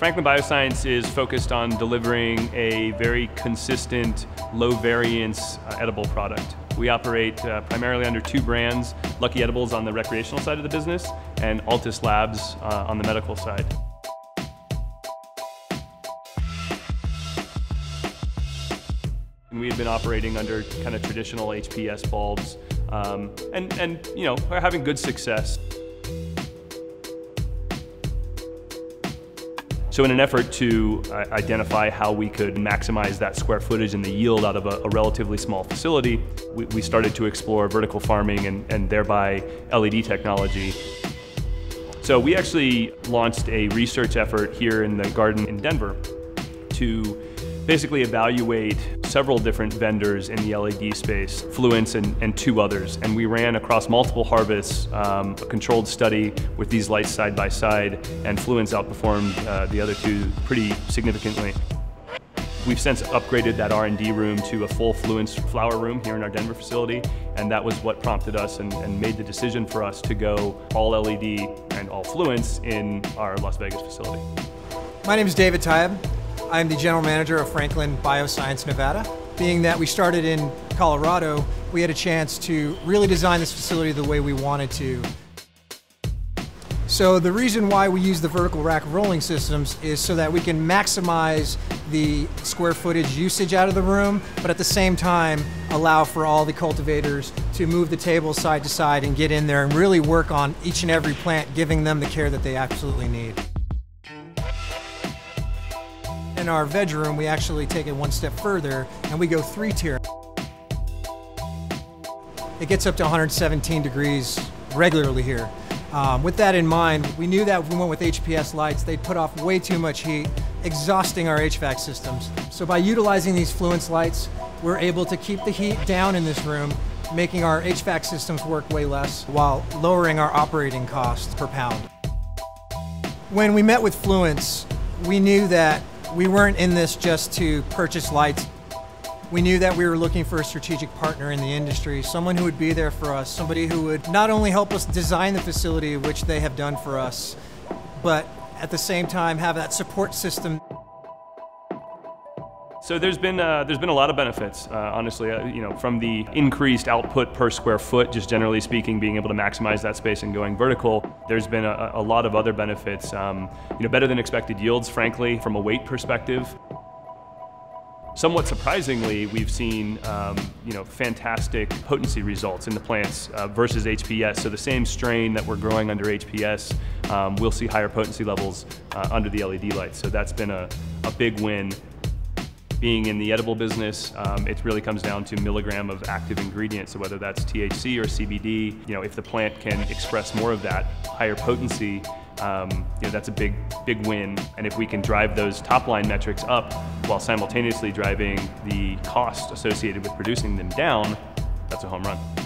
Franklin Bioscience is focused on delivering a very consistent, low variance uh, edible product. We operate uh, primarily under two brands, Lucky Edibles on the recreational side of the business and Altus Labs uh, on the medical side. We had been operating under kind of traditional HPS bulbs um, and, and, you know, are having good success. So in an effort to uh, identify how we could maximize that square footage and the yield out of a, a relatively small facility, we, we, started to explore vertical farming and, and thereby LED technology. So we actually launched a research effort here in the garden in Denver to basically evaluate several different vendors in the LED space, Fluence and, and two others. And we ran across multiple harvests um, a controlled study with these lights side by side, and Fluence outperformed uh, the other two pretty significantly. We've since upgraded that R&D room to a full Fluence flower room here in our Denver facility, and that was what prompted us and, and made the decision for us to go all LED and all Fluence in our Las Vegas facility. My name is David Taib. I'm the general manager of Franklin Bioscience Nevada. Being that we started in Colorado, we had a chance to really design this facility the way we wanted to. So the reason why we use the vertical rack rolling systems is so that we can maximize the square footage usage out of the room, but at the same time allow for all the cultivators to move the table side to side and get in there and really work on each and every plant, giving them the care that they absolutely need. In our veg room, we actually take it one step further and we go three tier. It gets up to 117 degrees regularly here. Um, with that in mind, we knew that if we went with HPS lights, they'd put off way too much heat, exhausting our HVAC systems. So by utilizing these Fluence lights, we're able to keep the heat down in this room, making our HVAC systems work way less while lowering our operating costs per pound. When we met with Fluence, we knew that we weren't in this just to purchase lights. We knew that we were looking for a strategic partner in the industry, someone who would be there for us, somebody who would not only help us design the facility, which they have done for us, but at the same time have that support system so there's been uh, there's been a lot of benefits, uh, honestly. Uh, you know, from the increased output per square foot, just generally speaking, being able to maximize that space and going vertical. There's been a, a lot of other benefits. Um, you know, better than expected yields, frankly, from a weight perspective. Somewhat surprisingly, we've seen um, you know fantastic potency results in the plants uh, versus HPS. So the same strain that we're growing under HPS, um, we'll see higher potency levels uh, under the LED lights. So that's been a, a big win being in the edible business, um, it really comes down to milligram of active ingredient. So whether that's THC or CBD, you know, if the plant can express more of that higher potency, um, you know, that's a big, big win. And if we can drive those top line metrics up while simultaneously driving the cost associated with producing them down, that's a home run.